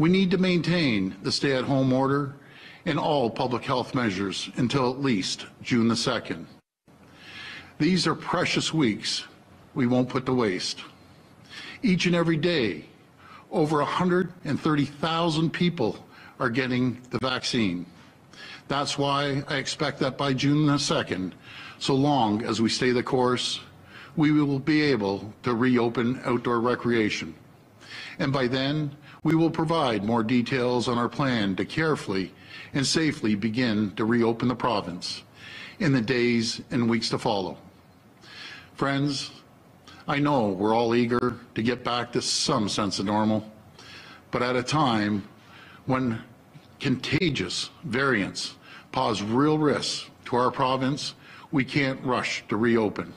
We need to maintain the stay-at-home order and all public health measures until at least June the 2nd. These are precious weeks we won't put to waste. Each and every day, over 130,000 people are getting the vaccine. That's why I expect that by June the 2nd, so long as we stay the course, we will be able to reopen outdoor recreation. And by then, we will provide more details on our plan to carefully and safely begin to reopen the province in the days and weeks to follow. Friends, I know we're all eager to get back to some sense of normal, but at a time when contagious variants pose real risks to our province, we can't rush to reopen.